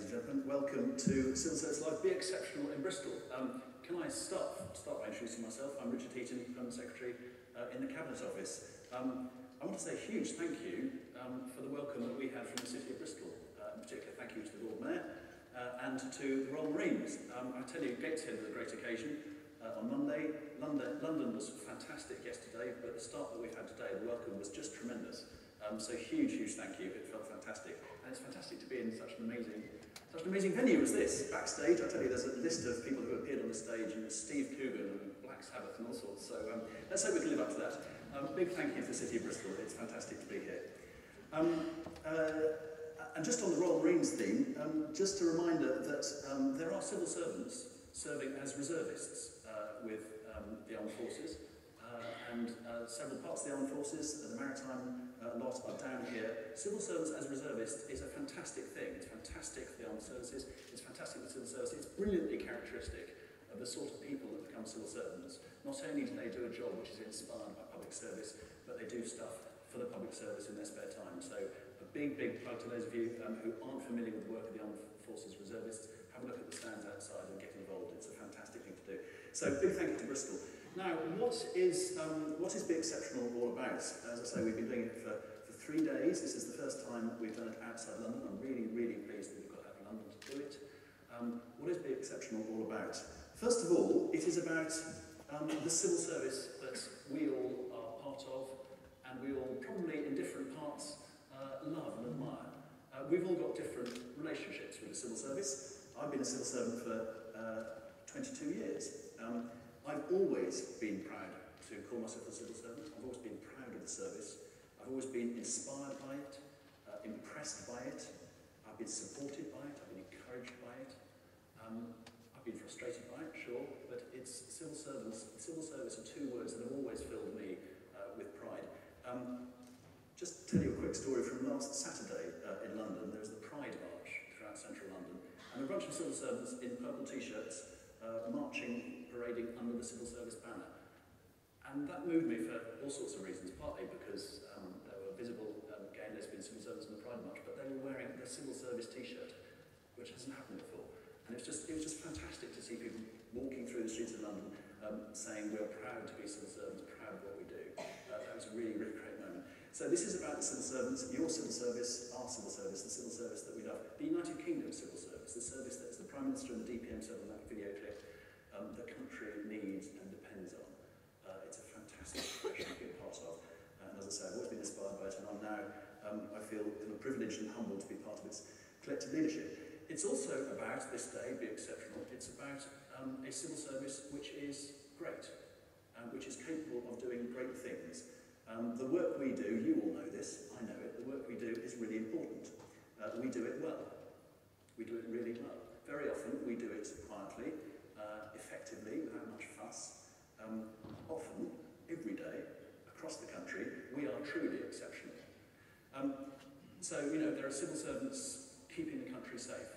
ladies and gentlemen. Welcome to Service Live. Be exceptional in Bristol. Um, can I start, start by introducing myself? I'm Richard Heaton, Permanent Secretary uh, in the Cabinet Office. Um, I want to say a huge thank you um, for the welcome that we had from the City of Bristol. Uh, in particular, thank you to the Lord Mayor uh, and to the Royal Marines. Um, I tell you, Gateshead was a great occasion. Uh, on Monday, London, London was fantastic yesterday, but the start that we've had today, the welcome was just tremendous. Um, so huge, huge thank you. It felt fantastic. And it's fantastic to be in such an amazing, such an amazing venue as this. Backstage, I tell you, there's a list of people who appeared on the stage, and Steve Coogan and Black Sabbath and all sorts. So um, let's hope we can live up to that. Um, big thank you to the City of Bristol. It's fantastic to be here. Um, uh, and just on the Royal Marines theme, um, just a reminder that um, there are civil servants serving as reservists uh, with um, the armed forces. Uh, and uh, several parts of the armed forces, the maritime a lot up down here. Civil service as a reservist is a fantastic thing. It's fantastic for the armed services, it's fantastic for the civil service, it's brilliantly characteristic of the sort of people that become civil servants. Not only do they do a job which is inspired by public service, but they do stuff for the public service in their spare time. So a big, big plug to those of you um, who aren't familiar with the work of the Armed Forces Reservists, have a look at the stands outside and get involved. It's a fantastic thing to do. So big thank you to Bristol. Now, what is, um, what is Be Exceptional all about? As I say, we've been doing it for, for three days. This is the first time we've done it outside London. I'm really, really pleased that we've got out of London to do it. Um, what is Be Exceptional all about? First of all, it is about um, the civil service that we all are part of and we all probably in different parts uh, love and admire. Uh, we've all got different relationships with the civil service. I've been a civil servant for uh, 22 years. Um, I've always been proud to call myself a civil servant. I've always been proud of the service. I've always been inspired by it, uh, impressed by it. I've been supported by it. I've been encouraged by it. Um, I've been frustrated by it, sure, but it's civil servants. Civil service are two words that have always filled me uh, with pride. Um, just tell you a quick story from last Saturday uh, in London. There was the Pride March throughout central London, and a bunch of civil servants in purple t-shirts uh, marching, parading under the civil service banner. And that moved me for all sorts of reasons, partly because um, there were visible um, gay and lesbian civil servants in the Pride March, but they were wearing the civil service t-shirt, which hasn't happened before. And it was just, it was just fantastic to see people walking through the streets of London um, saying we're proud to be civil servants, proud of what we do. Uh, that was a really, really great moment. So this is about the civil servants, your civil service, our civil service, the civil service that we love. The United Kingdom civil service, the service that's the Prime Minister and the DPM said on that video clip, um, the country needs and depends on. Uh, it's a fantastic profession to be a part of. Uh, and as I say, I've always been inspired by it, and I'm now, um, I feel kind of privileged and humbled to be part of its collective leadership. It's also about, this day, be exceptional, it's about um, a civil service which is great, um, which is capable of doing great things. Um, the work we do, you all know this, I know it, the work we do is really important. Uh, we do it well. We do it really well. Very often we do it quietly, uh, effectively, without much fuss. Um, often, every day, across the country, we are truly exceptional. Um, so, you know, there are civil servants keeping the country safe.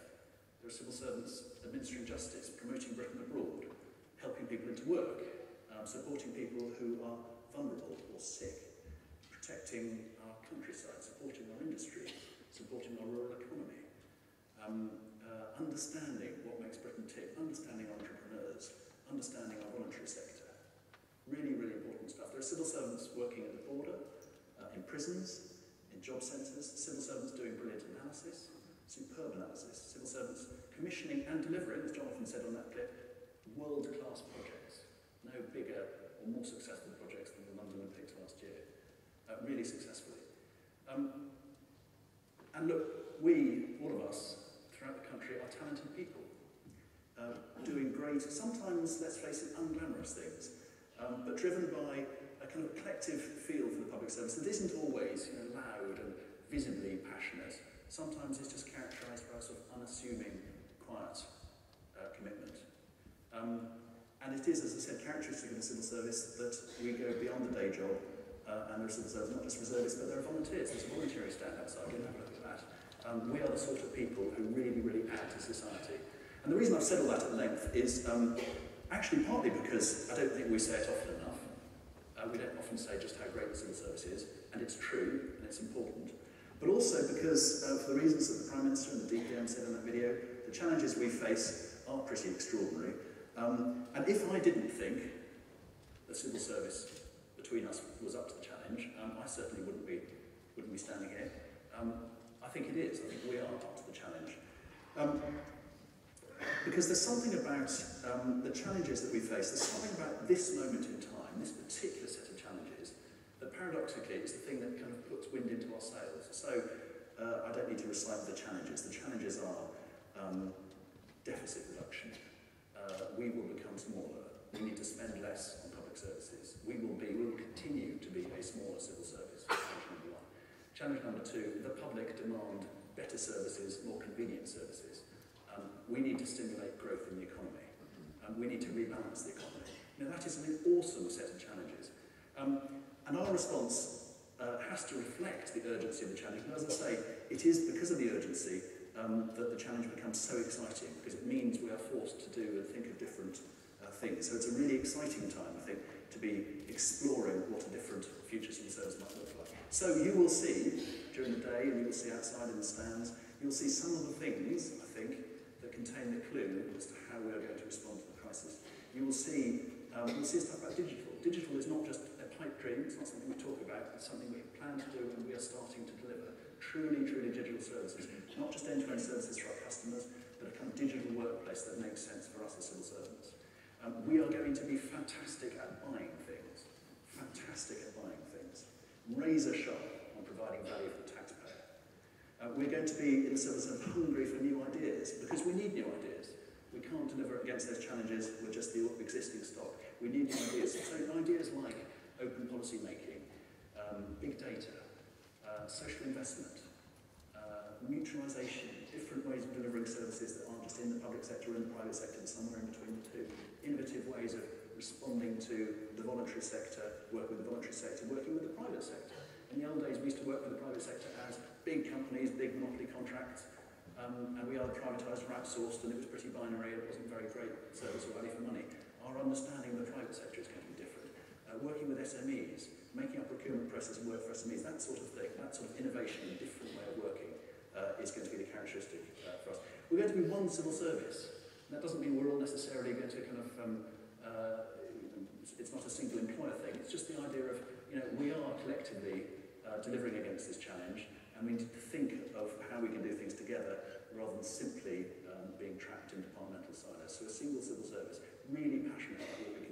There are civil servants administering justice, promoting Britain abroad, helping people into work, um, supporting people who are vulnerable or sick, protecting our countryside, supporting our industry, supporting our rural economy, um, uh, understanding what makes Britain tick, understanding entrepreneurs, understanding our voluntary sector. Really, really important stuff. There are civil servants working at the border, uh, in prisons, job centres, civil servants doing brilliant analysis, superb analysis, civil servants commissioning and delivering, as Jonathan said on that clip, world-class projects. No bigger or more successful projects than the London Olympics last year. Uh, really successfully. Um, and look, we, all of us, throughout the country, are talented people. Uh, doing great, sometimes, let's face it, unglamorous things, um, but driven by a kind of collective feel for the public service that isn't always you know, visibly passionate. Sometimes it's just characterised by a sort of unassuming, quiet uh, commitment. Um, and it is, as I said, characteristic of the civil service that we go beyond the day job uh, and there are civil service, not just reservists, but there are volunteers. There's a voluntary stand outside, a look at that. Um, we are the sort of people who really, really add to society. And the reason I've said all that at length is um, actually partly because I don't think we say it often enough. Uh, we don't often say just how great the civil service is, and it's true, and it's important. But also because, uh, for the reasons that the Prime Minister and the DPM said in that video, the challenges we face are pretty extraordinary. Um, and if I didn't think the civil service between us was up to the challenge, um, I certainly wouldn't be, wouldn't be standing here. Um, I think it is. I think we are up to the challenge. Um, because there's something about um, the challenges that we face, there's something about this moment in time, this particular set of challenges, that paradoxically is the thing that kind of puts wind into our sails. So uh, I don't need to recite the challenges. The challenges are um, deficit reduction. Uh, we will become smaller. We need to spend less on public services. We will be, we will continue to be a smaller civil service. Challenge number one. Challenge number two, the public demand better services, more convenient services. Um, we need to stimulate growth in the economy. Um, we need to rebalance the economy. Now that is an awesome set of challenges. Um, and our response uh, has to reflect the urgency of the challenge. And as I say, it is because of the urgency um, that the challenge becomes so exciting, because it means we are forced to do and think of different uh, things. So it's a really exciting time, I think, to be exploring what a different future civil service might look like. So you will see during the day, and you will see outside in the stands, you'll see some of the things, I think, that contain the clue as to how we are going to respond to the crisis. You will see, um, you'll see stuff about digital. Digital is not just pipe dream, it's not something we talk about, it's something we plan to do and we are starting to deliver. Truly, truly digital services. Not just end-to-end services for our customers, but a kind of digital workplace that makes sense for us as civil servants. Um, we are going to be fantastic at buying things. Fantastic at buying things. Razor sharp on providing value for the uh, we're going to be, in the service of hungry for new ideas, because we need new ideas. We can't deliver against those challenges with just the existing stock. We need new ideas. So ideas like open policy making, um, big data, uh, social investment, uh, mutualisation, different ways of delivering services that aren't just in the public sector or in the private sector, but somewhere in between the two. Innovative ways of responding to the voluntary sector, work with the voluntary sector, working with the private sector. In the old days, we used to work with the private sector as big companies, big monopoly contracts, um, and we either privatised or outsourced, and it was pretty binary, it wasn't very great service or value for money. Our understanding of the private sector is going. Uh, working with SMEs, making our procurement process work for SMEs, that sort of thing, that sort of innovation, a different way of working, uh, is going to be the characteristic uh, for us. We're going to be one civil service. that doesn't mean we're all necessarily going to kind of, um, uh, it's not a single employer thing, it's just the idea of, you know, we are collectively uh, delivering against this challenge, and we need to think of how we can do things together rather than simply um, being trapped in departmental silos. So a single civil service, really passionate about what we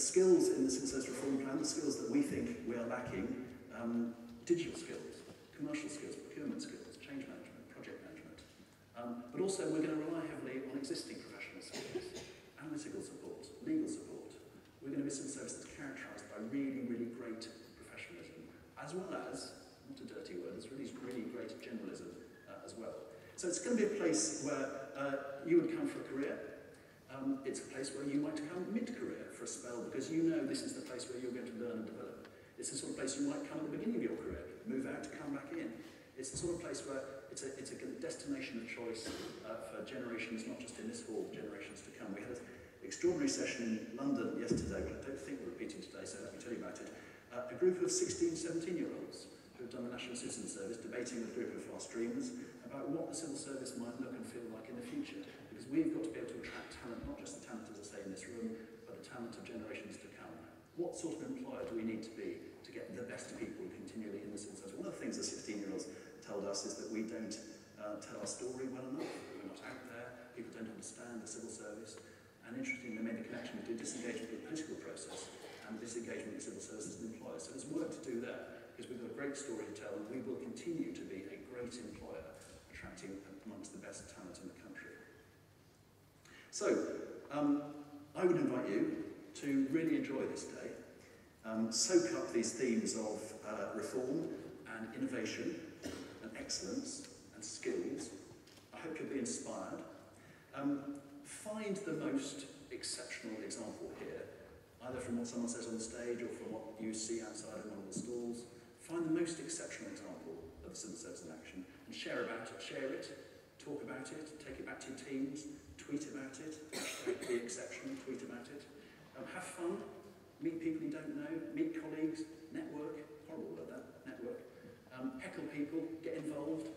the skills in the Success Reform Plan, the skills that we think we are lacking, um, digital skills, commercial skills, procurement skills, change management, project management. Um, but also we're going to rely heavily on existing professional skills, analytical support, legal support. We're going to be some service that's characterised by really, really great professionalism, as well as, not a dirty word, it's really, really great generalism uh, as well. So it's going to be a place where uh, you would come for a career, Um, it's a place where you might come mid-career for a spell because you know this is the place where you're going to learn and develop. It's the sort of place you might come at the beginning of your career, move out, come back in. It's the sort of place where it's a, it's a destination of choice uh, for generations, not just in this hall, generations to come. We had an extraordinary session in London yesterday, but I don't think we're repeating today, so let me tell you about it. Uh, a group of 16, 17-year-olds who have done the National Citizen Service debating with a group of fast streamers about what the civil service might look and feel like in the future. we've got to be able to attract talent, not just the talent, as I say, in this room, but the talent of generations to come. What sort of employer do we need to be to get the best people continually in this instance? One of the things the 16-year-olds told us is that we don't uh, tell our story well enough. We're not out there, people don't understand the civil service. And interestingly, they made the connection between disengagement with the political process and disengagement with civil services and employers. So there's work to do there, because we've got a great story to tell, and we will continue to be a great employer, attracting amongst the best talent in the So, um, I would invite you to really enjoy this day, um, soak up these themes of uh, reform and innovation and excellence and skills. I hope you'll be inspired. Um, find the most exceptional example here, either from what someone says on the stage or from what you see outside in one of the stalls. Find the most exceptional example of civil service in action and share about it, share it, talk about it, take it back to your teams, tweet about it, be exceptional, tweet about it. Um, have fun, meet people you don't know, meet colleagues, network, horrible word that, network, um, heckle people, get involved,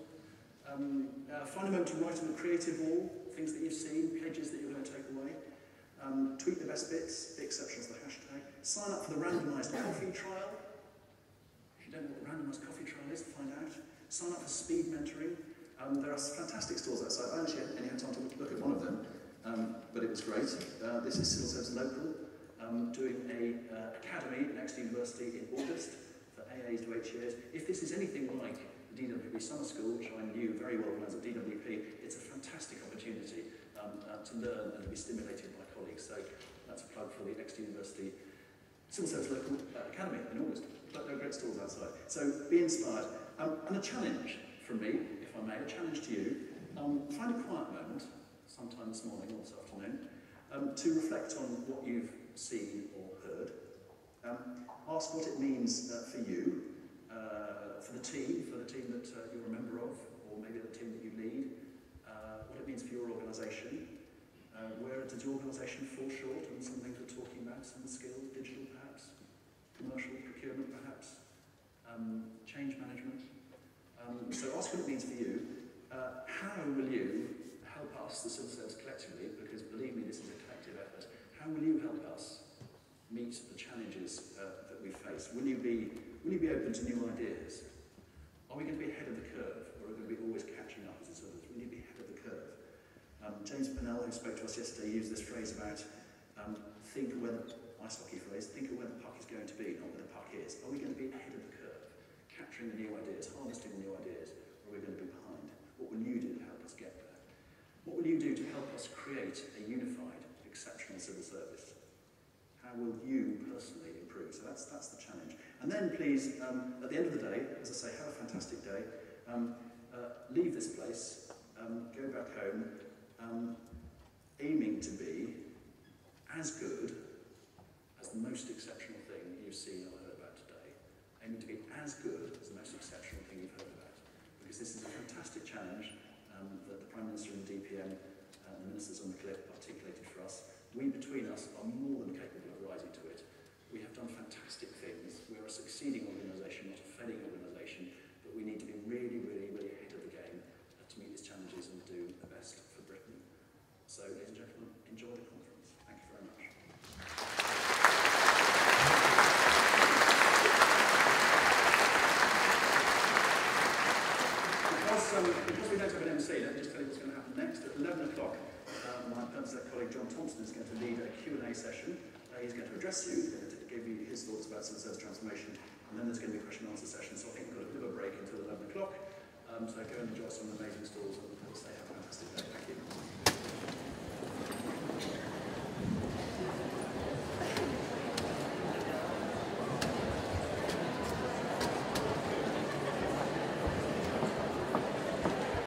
um, uh, find a moment to write on a creative wall, things that you've seen, pledges that you're going to take away, um, tweet the best bits, the exceptions the hashtag, sign up for the randomised coffee trial, if you don't know what randomised coffee trial is, find out, sign up for speed mentoring, um, there are fantastic stores outside, I actually only had time to look at one of them, um, but it was great. Uh, this is Civil Service Local, um, doing a uh, academy at Exeter University in August for AAs to HAs. If this is anything like the DWP Summer School, which I knew very well when I was at DWP, it's a fantastic opportunity um, uh, to learn and to be stimulated by colleagues. So that's a plug for the Exeter University Civil Service Local uh, Academy in August. But there are great stalls outside. So be inspired. Um, and a challenge from me, if I may, a challenge to you. Um, find a quiet moment, sometime this morning or this afternoon, um, to reflect on what you've seen or heard. Um, ask what it means uh, for you, uh, for the team, for the team that uh, you're a member of, or maybe the team that you lead, uh, what it means for your organisation. Uh, where does your organisation fall short on some things we're talking about, some skills, digital perhaps, commercial procurement perhaps, um, change management. So ask what it means for you. Uh, how will you help us, the civil service collectively, because believe me, this is a collective effort, how will you help us meet the challenges uh, that we face? Will you, be, will you be open to new ideas? Are we going to be ahead of the curve, or are we going to be always catching up as a service? Will you be ahead of the curve? Um, James Purnell, who spoke to us yesterday, used this phrase about um, think where the ice hockey phrase, think of where the puck is going to be, not where the puck is. Are we going to be ahead of the curve, capturing the new ideas, harvesting the new ideas, or are we going to be behind? What will you do to help us get there? What will you do to help us create a unified, exceptional civil service? How will you personally improve? So that's, that's the challenge. And then please, um, at the end of the day, as I say, have a fantastic day. Um, uh, leave this place, um, go back home, um, aiming to be as good as the most exceptional thing you've seen aiming to be as good as the most exceptional thing you've heard about. Because this is a fantastic challenge um, that the Prime Minister and DPM uh, and the ministers on the cliff, articulated for us. We between us are more than capable of rising to it. We have done fantastic things. We are a succeeding. Chris, who's going to give you his thoughts about self-service transformation, and then there's going to be a question and answer session, so I think we've got a bit of a break until 11 o'clock. Um, so go and enjoy some amazing stalls, and of have a fantastic day. Thank you.